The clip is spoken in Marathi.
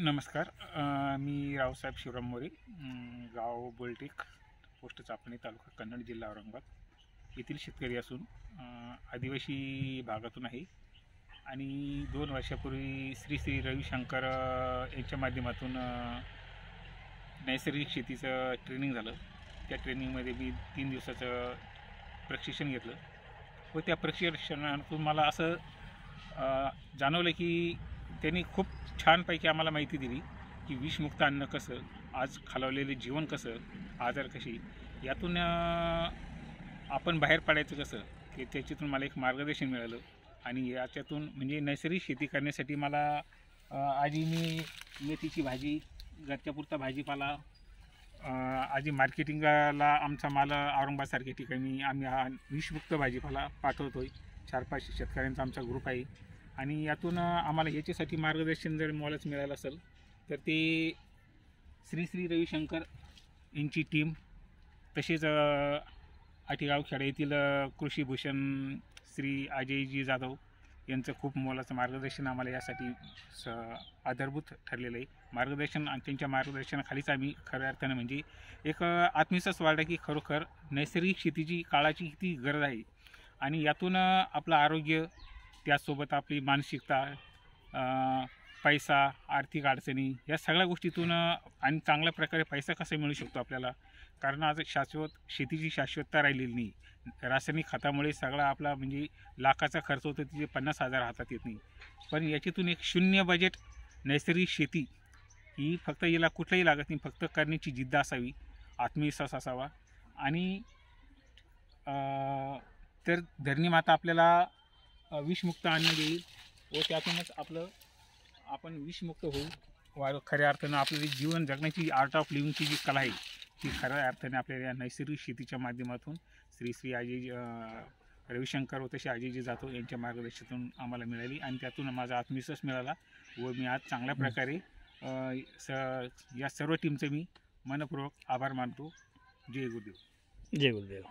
नमस्कार. मी रावसाहेब शिवराम मोरे गाव बोलटेक पोस्ट चापणे तालुका कन्नड जिल्हा औरंगाबाद. येथील शेतकरी असून आदिवासी भागातून आहे. आणि दोन वर्षापूर्वी श्री श्री रविशंकर यांच्या माध्यमातून नैसर्गिक शेतीचं ट्रेनिंग झालं. त्या ट्रेनिंगमध्ये मी तीन दिवसाचं प्रशिक्षण घेतलं. व त्या प्रशिक्षणातून मला असं जाणवलं की त्यांनी खूप छानपैकी आम्हाला माहिती दिली की विषमुक्त अन्न कसं आज खालावलेले जीवन कसं आजार कशी यातून आपण बाहेर पडायचं कसं की त्याच्यातून मला एक मार्गदर्शन मिळालं. आणि याच्यातून म्हणजे नैसर्गिक शेती करण्यासाठी मला आजी आधी मी मेथीची भाजी घरच्यापुरता भाजीपाला आजी आधी मार्केटिंगला आमचा माल औरंगाबादसारख्या ठिकाणी आम्ही हा विषमुक्त भाजीपाला पाठवतो आहे चार पाच शेतकऱ्यांचा आमचा ग्रुप आहे. आणि यातून आम्हाला याच्यासाठी मार्गदर्शन जर मॉलच मिळालं असेल तर ते श्री श्री रविशंकर यांची टीम तसेच अ, आटेगाव खेडा येथील कृषीभूषण श्री अजयजी जाधव यांचं खूप मोलाचं मार्गदर्शन आम्हाला यासाठी स आधारभूत ठरलेलं आहे. मार्गदर्शन आणि त्यांच्या मार्गदर्शनाखालीच आम्ही खऱ्या अर्थानं म्हणजे एक आत्मविश्वास वाढला की खरोखर नैसर्गिक शेतीची काळाची किती गरज आहे. आणि यातून आपलं आरोग्य त्याचसोबत आपली मानसिकता पैसा आर्थिक अडचणी या सगळ्या गोष्टीतून आणि चांगल्या प्रकारे पैसा कसा मिळू शकतो आपल्याला? कारण आज शाश्वत शेतीची शाश्वतता राहिलेली नाही. रासायनिक खतामुळे सगळा आपला म्हणजे लाखाचा खर्च होतो तिथे पन्नास हजार हातात येत नाही. पण याच्यातून एक शून्य बजेट नैसर्गिक शेती ही फक्त याला कुठलंही लागत नाही. फक्त करण्याची जिद्द असावी आत्मविश्वास असावा. आणि तर धरणी माता आपल्याला विषमुक्त अन्न देईल व त्यातूनच आपलं आपण विषमुक्त होऊ. वा खऱ्या अर्थानं आपलं जे जीवन जगण्याची आर्ट ऑफ लिव्हिंगची जी कला आहे ती खऱ्या अर्थाने आपल्याला या नैसर्गिक शेतीच्या माध्यमातून श्री श्री अजय रविशंकर व तसे अजयजी जातो यांच्या मार्गदर्शनातून आम्हाला मिळाली आणि त्यातून माझा आत्मविश्वास मिळाला व मी आज चांगल्या प्रकारे स या सर्व टीमचे मी मनपूर्वक आभार मानतो. जय गुरुदेव. जय गुरुदेव.